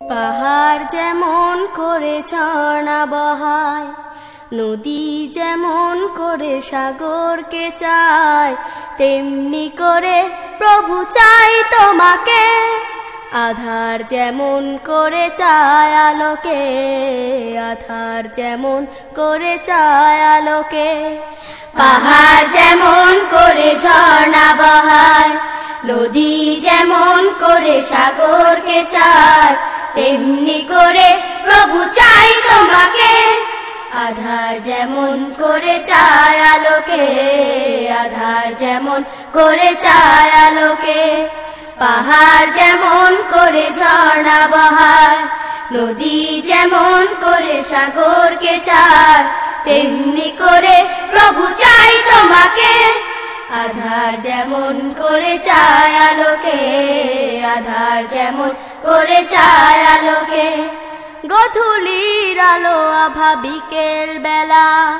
পাহাড় যেমন করে ছড়া বহায়, নদী যেমন করে সাগরকে চায়, তেমনি করে প্রভু চাই তোমাকে। আধার যেমন করে চায় আলোকে, আধার যেমন করে চায় আলোকে। পাহাড় যেমন করে ঝর্ণা বহায়, নদী যেমন করে সাগরকে চায় তেমনি করে প্রভু চাই তোমাকে। আধার যেমন করে চায় আলোকে, আধার যেমন করে চায় আলোকে, পাহাড় যেমন করে ঝর্ণা বহায়, নদী যেমন করে সাগরকে চায়, তেমনি করে প্রভু চাই তোমাকে। আধার যেমন করে চায় আলোকে, আধার যেমন করে চায় আলোকে। গধুলির আলো আভা বিকেল বেলা।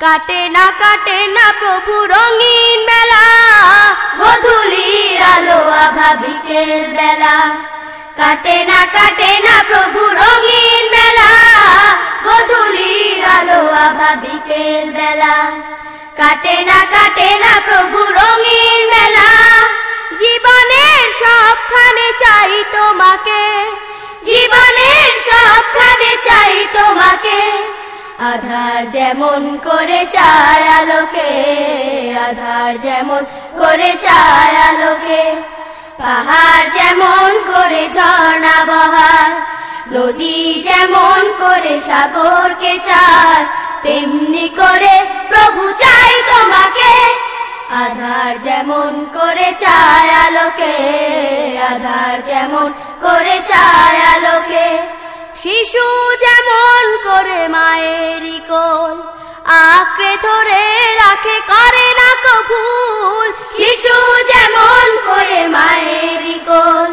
কাটে না কাটে না প্রভু রঙিন মেলা। গধুলির আলো আভা বিকেল বেলা। কাটে না কাটে না প্রভু রঙিন মেলা। গধুলির আলো আভা বিকেল বেলা। কাটে না কাটে না প্রভু রঙিন মেলা। জীবনের সবখানে চাই তোমাকে আধার যেমন করে চায় আলোকে, আধার যেমন করে চায় আলোকে, পাহাড় যেমন করে ঝর্ণা বহায়, নদী যেমন করে সাগরকে চায়, তেমনি করে প্রভু চাই তোমাকে, আধার যেমন করে চায় আলোকে, আধার যেমন করে চায় আলোকে। শিশু যেমন করে মায়েরই কোল, আঁকড়ে ধরে রাখে, করে না ভুল। শিশু যেমন করে মায়েরই কোল,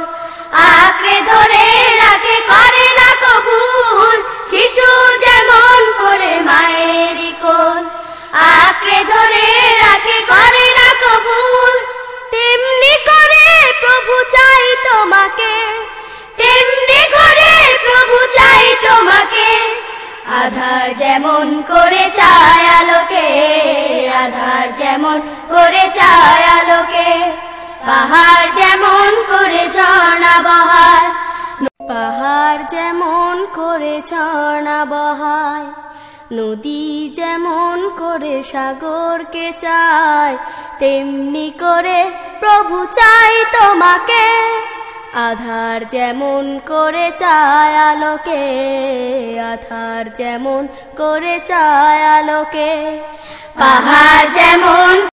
আঁকড়ে ধরে রাখে, করে না ভুল। শিশু যেমন করে মায়েরই কোল, আঁকড়ে ধরে রাখে, করে না কবুল তেমনি করে প্রভু চাই আধার যেমন করে চায় আলোকে, আধার যেমন করে চায় আলোকে, পাহাড় যেমন করে ঝর্ণা বহায়, পাহাড় যেমন করে ঝর্ণা বহায়, নদী যেমন করে সাগরকে চায়, তেমনি করে প্রভু চাই তোমাকে। আধার যেমন করে চায় আলোকে আধার যেমন করে চায় আলোকে পাহাড় যেমন